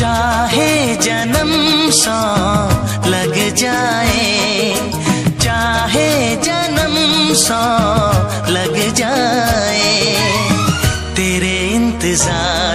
चाहे जन्म सौ लग जाए चाहे जन्म सौ लग जाए तेरे इंतज़ार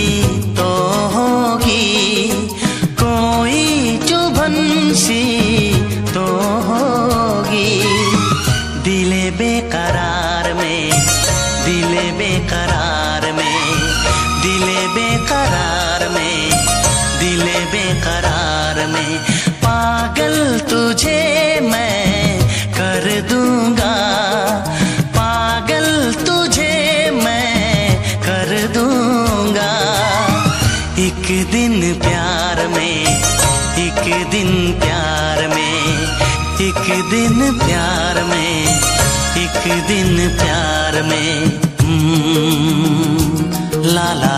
need एक दिन प्यार में एक दिन प्यार में हम्म, ला ला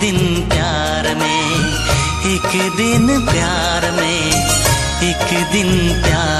दिन प्यार में एक दिन प्यार में एक दिन प्यार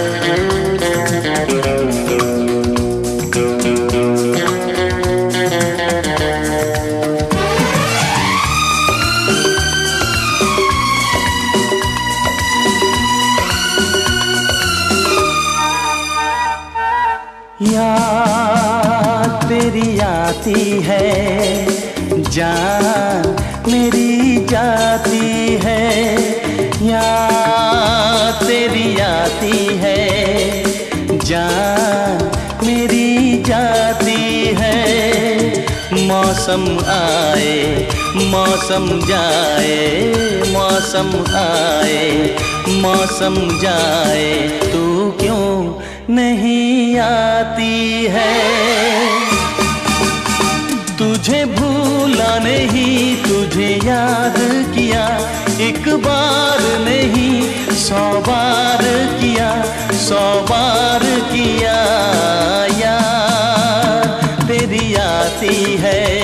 याद मौसम आए, मौसम जाए, मौसम आए, मौसम जाए, तू क्यों नहीं आती है? तुझे भूला नहीं, तुझे याद किया, एक बार नहीं, सौ बार किया, सौ बार किया याद तेरी आती है।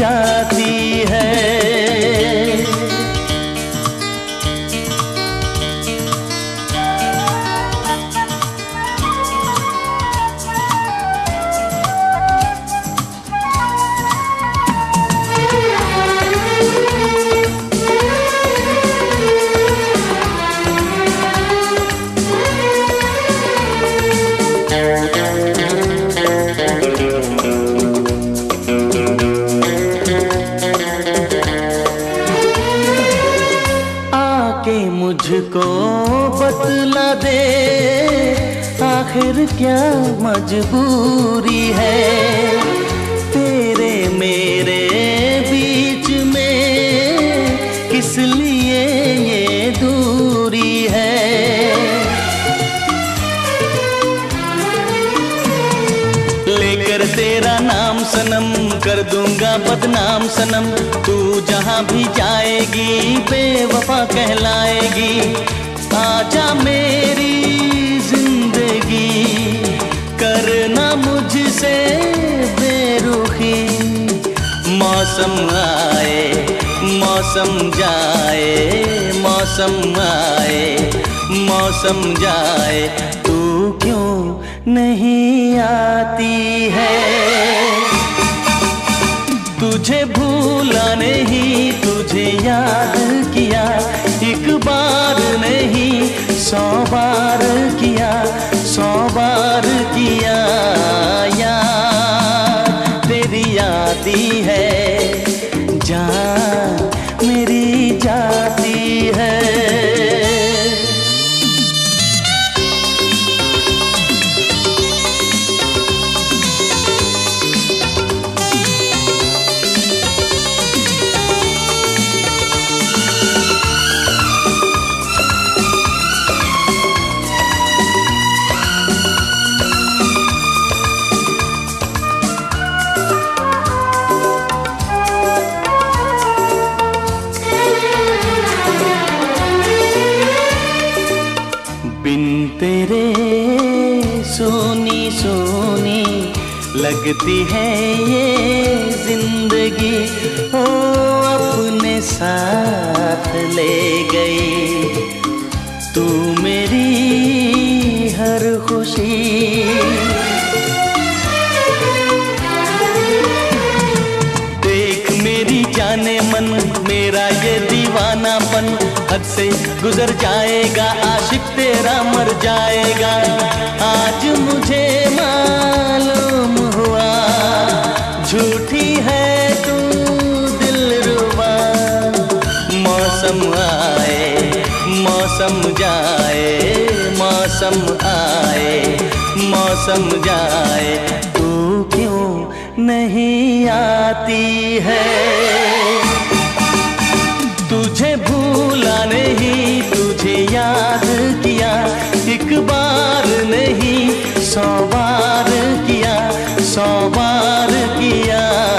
जाती मौसम जाए, मौसम आए, मौसम जाए, तू क्यों नहीं आती है? तुझे भूला नहीं, तुझे याद किया, एक बार नहीं, सौ बार किया, सौ बार किया याद तेरी आती है। लगती है ये ज़िंदगी। ओ, अपने साथ ले गई। तू मेरी हर खुशी। देख मेरी जाने मन, मेरा ये दीवानापन। हद से गुजर जाएगा, आशिक तेरा मर जाएगा। आज मुझे मालूम झूठी है तू दिल रुबा मौसम आए, मौसम जाए, मौसम आए, मौसम जाए। तू क्यों नहीं आती है? तुझे भूला नहीं, तुझे याद किया, एक बार नहीं, सौ बार किया। सौ बार किया।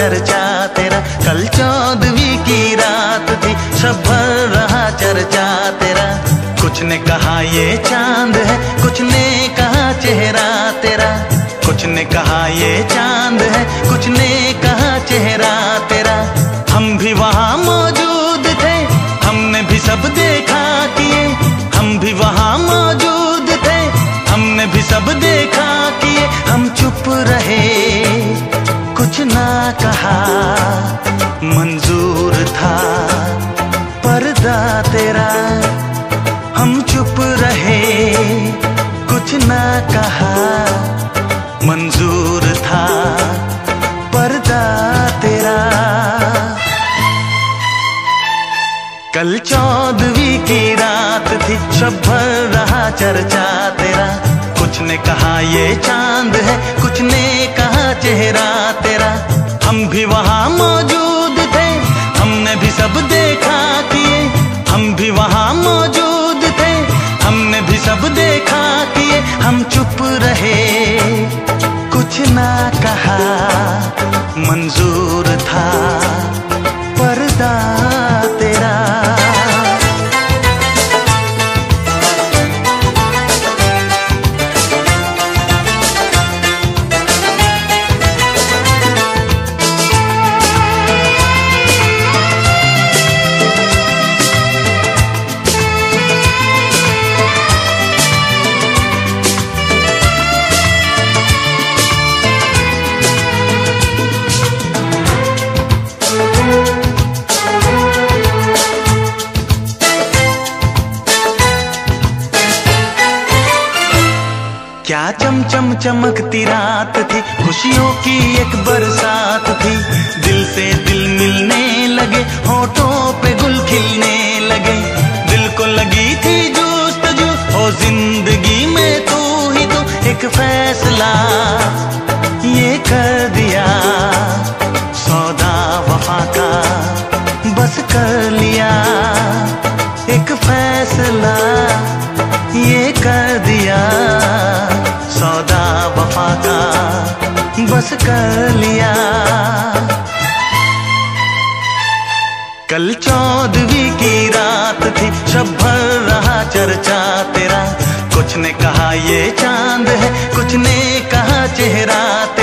चर्चा कहा, मंजूर था पर्दा तेरा। कल चौदवी की रात थी शब्भर रहा चर्चा तेरा। कुछ ने कहा, ये चाँद है। कुछ ने कहा, चेहरा तेरा। हम भी वहाँ मौजूद थे, हमने भी सब देखा चमकती रात थी, खुशियों की एक बरसात थी। दिल से दिल मिलने लगे, होठों पे गुल खिलने लगे। दिल को लगी थी जूस्तजू हो ज़िंदगी में तू ही तो एक फैसला। बस कर लिया। कल चौदवी की रात थी शब्भर रहा चर्चा तेरा। कुछ ने कहा, ये चाँद है। कुछ ने कहा, चेहरा तेरा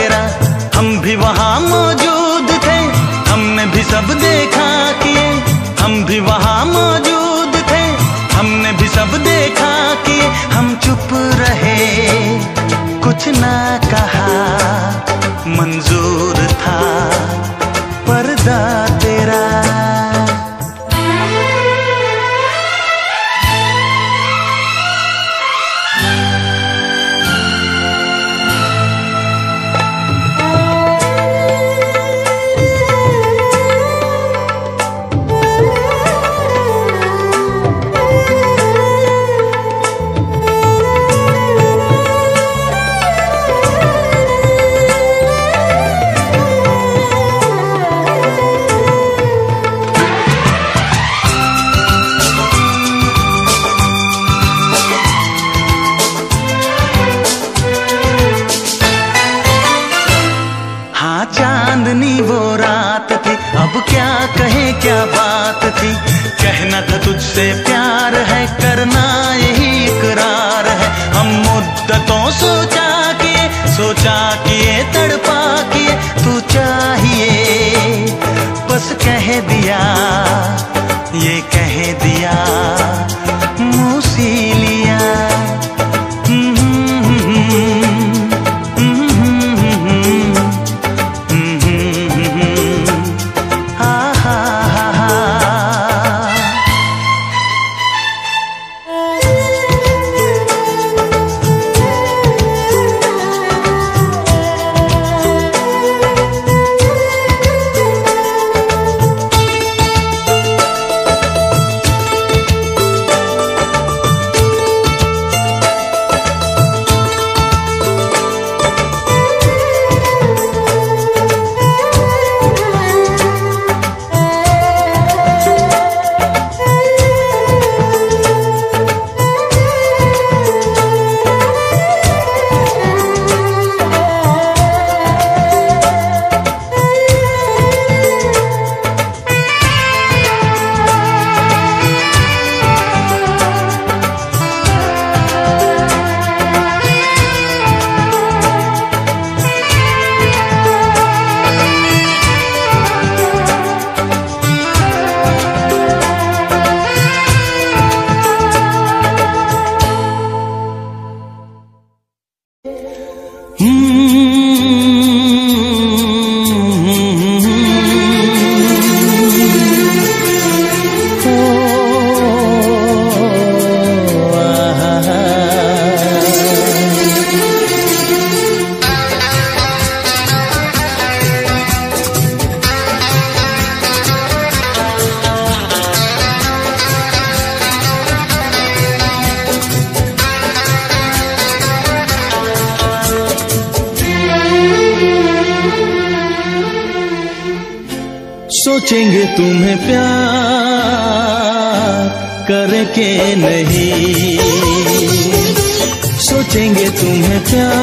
सोचेंगे तुम्हें प्यार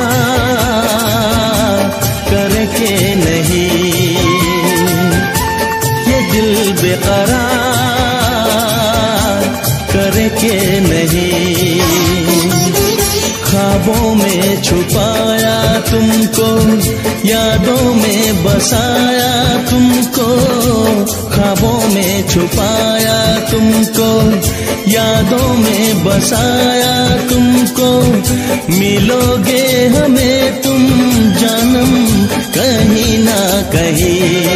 करके नहीं। ये दिल बेकरार करके नहीं। ख्वाबों में छुपाया तुमको, यादों में बसाया तुमको, ख्वाबों में छुपाया तुमको, यादों में बसाया तुमको। मिलोगे हमें तुम जन्म, कहीं ना कहीं।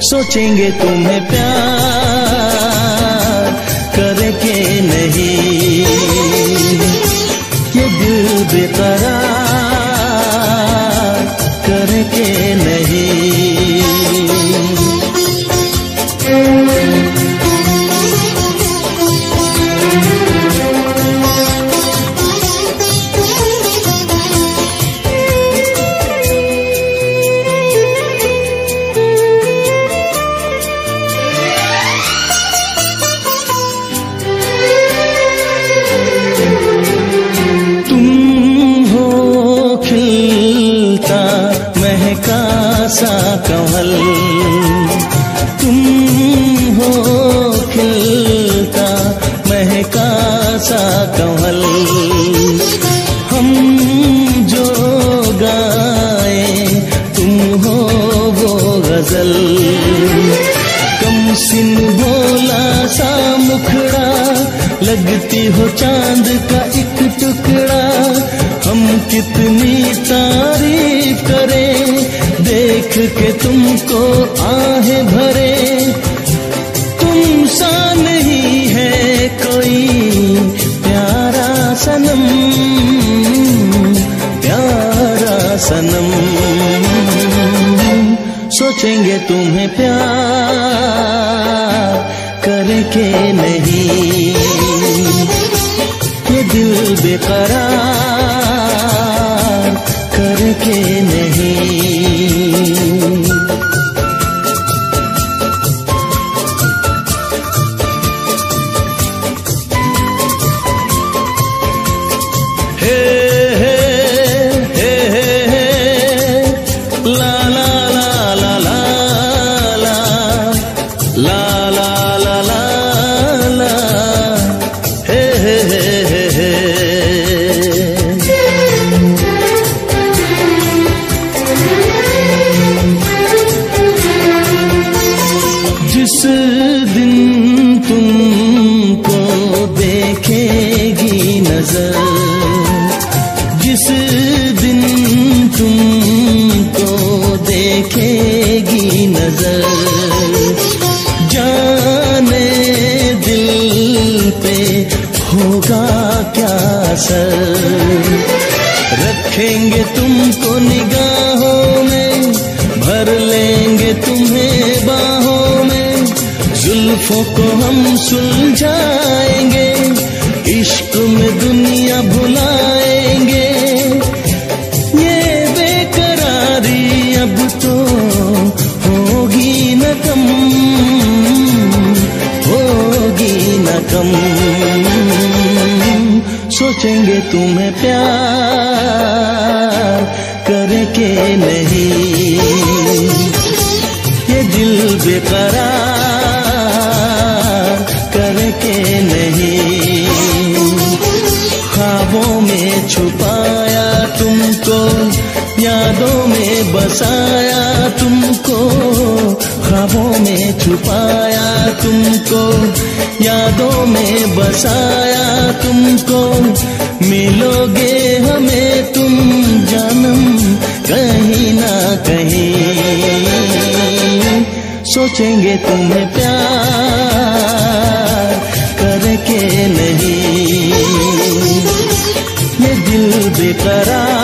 सोचेंगे तुम्हें प्यार। महका सा कमल तुम हो खिलता महका सा कमल हम जो गाए, तुम हो वो गज़ल। कम सिन भोला सा मुखड़ा, लगती हो चाँद का एक टुकड़ा। हम कितनी करें देख के तुमको आहे भरे। तुम सा नहीं है कोई प्यारा सनम प्यारा सनम। सोचेंगे तुम्हें प्यार करके नहीं। ये दिल बेकरार करके नहीं। रखेंगे तुमको निगाहों में, भर लेंगे तुम्हें बाहों में। जुल्फों को हम सुलझाएँगे, इश्क में दुनिया भुलाएँगे। ये बेकरारी अब तो होगी न कम, होगी न कम। सोचेंगे तुम्हें प्यार करके नहीं। ये दिल बेकरार करके नहीं। ख्वाबों में छुपाया तुमको, यादों में बसाया तुमको। ख्वाबों में छुपाया तुमको यादों में बसाया तुमको। मिलोगे हमें तुम जन्म, कहीं ना कहीं। सोचेंगे तुम्हें प्यार करके नहीं। ये दिल बेकरार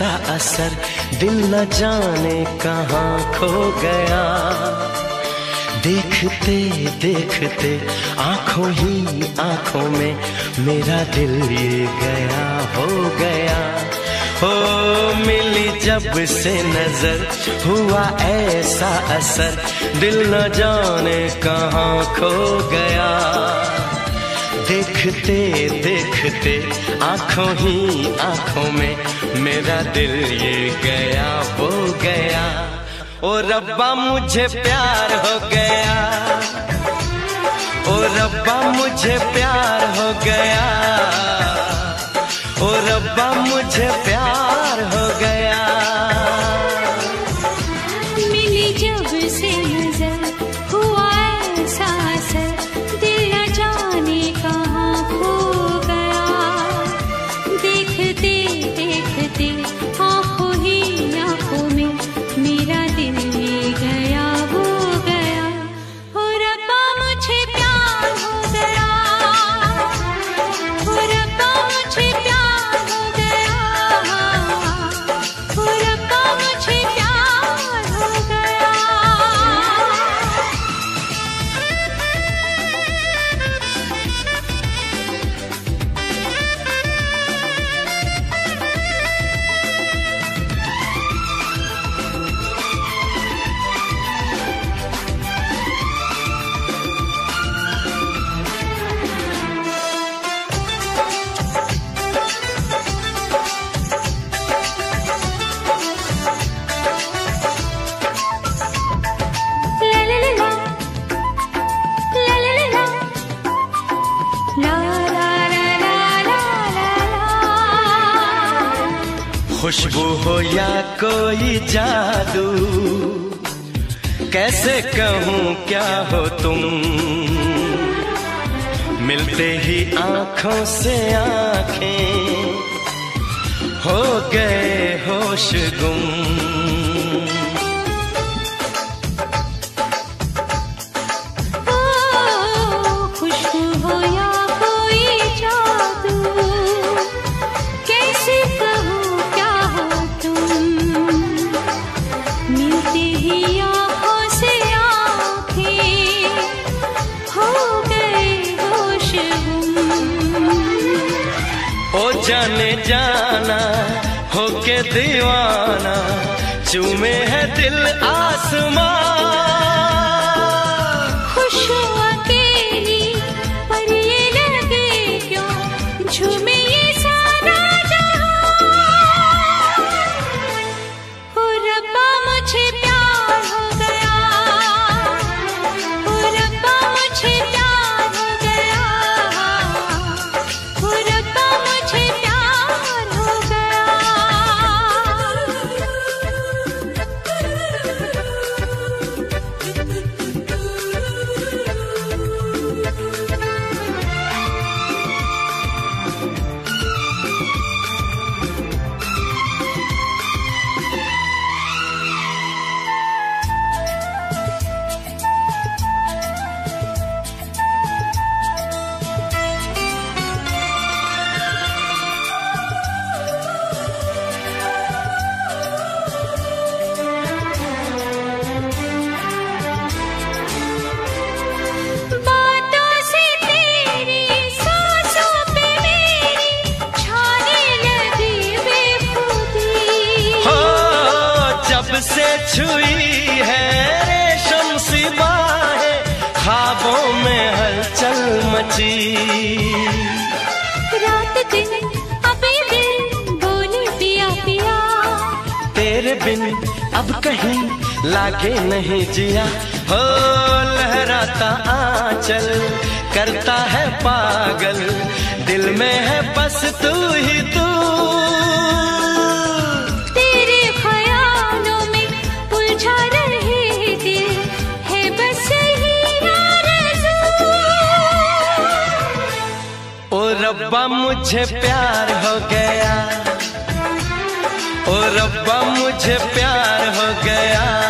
ऐसा असर, दिल न जाने कहाँ खो गया। देखते देखते, आँखों ही आँखों में मेरा दिल ये गया, हो गया। हो, मिली जब से नज़र, हुआ ऐसा असर, दिल न जाने कहाँ खो गया। देखते देखते, आँखों ही आँखों में मेरा दिल ये गया, वो गया। ओ रब्बा, मुझे प्यार हो गया। ओ रब्बा, मुझे प्यार हो गया। ओ रब्बा, मुझे प्यार हो गया। खुशबू हो या कोई जादू? कैसे कहूँ क्या हो तुम? मिलते ही आँखों से आँखें हो गए होश गुम। दीवाना चूमे है दिल आसमां। लागे नहीं जिया। हो लहराता आंचल करता है पागल। दिल में है बस तू ही तू। तेरे ख्यालों में उलझा रहे दिल है बस ओ रब्बा मुझे प्यार हो गया। ओ रब्बा मुझे प्यार हो गया।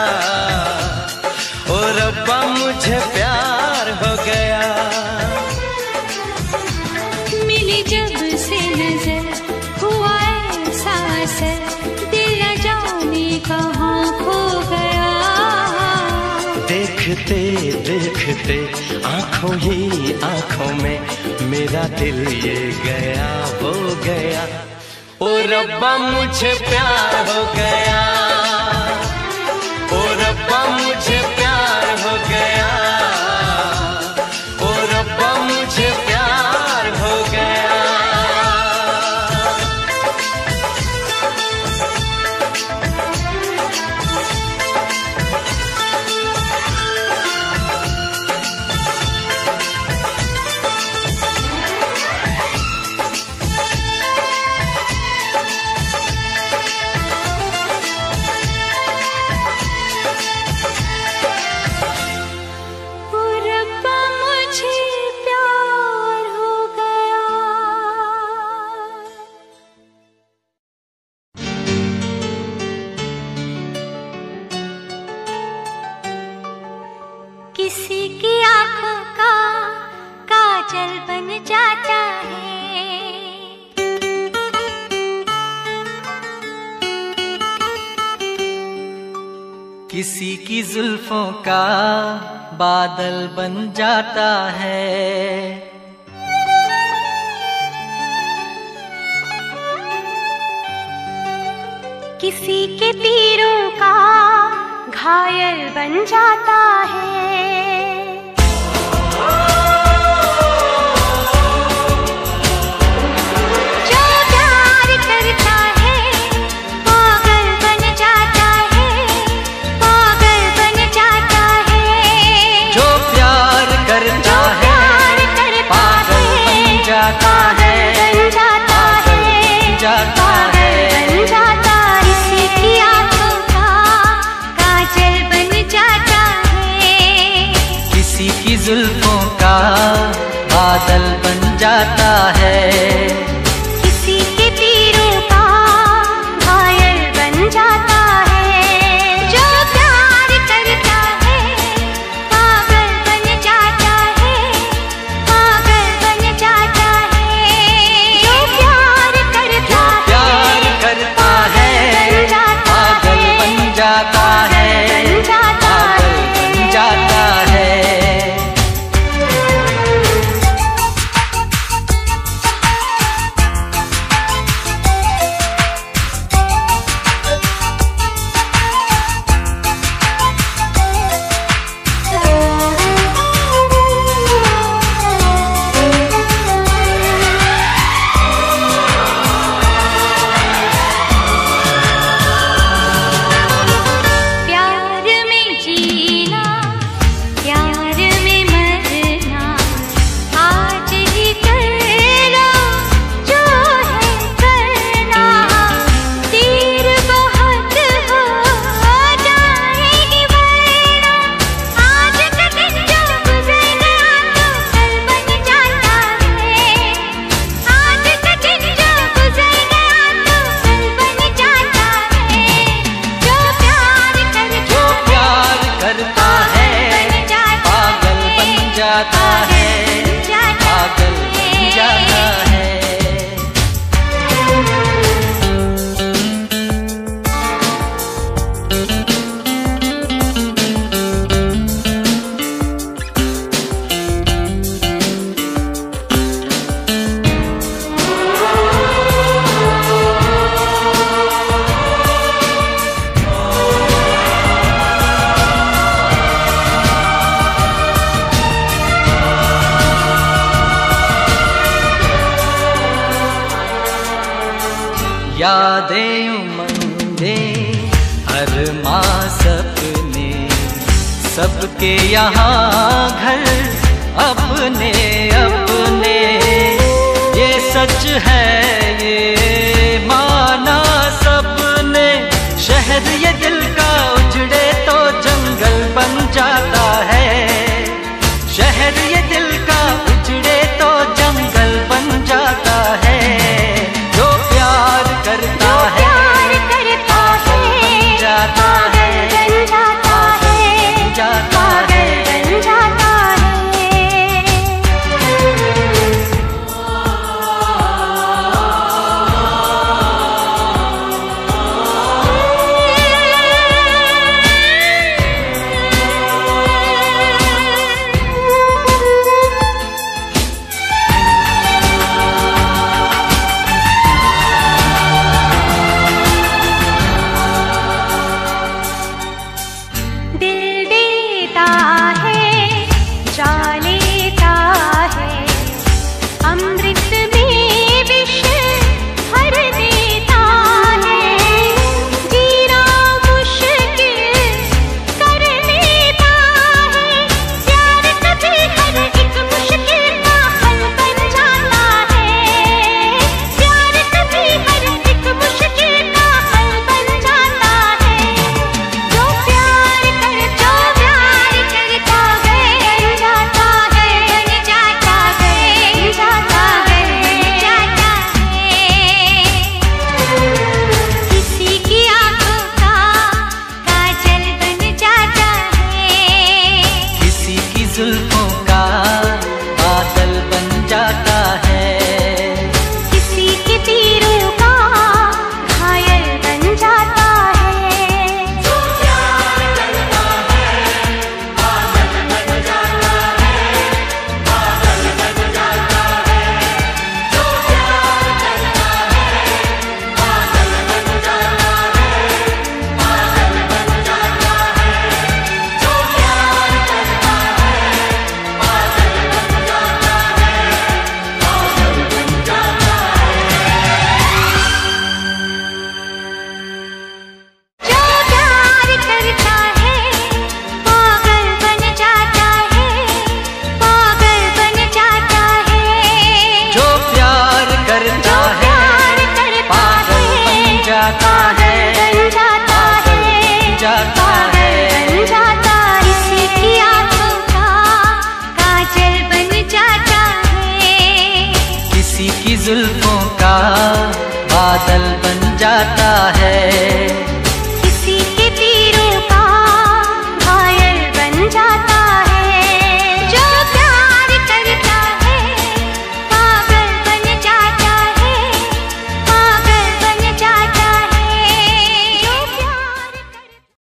देखते आँखों ही आँखों में मेरा दिल ये गया हो गया। ओ रब्बा, मुझे प्यार हो गया। जुल्फों का बादल बन जाता है। किसी के तीरों का घायल बन जाता है।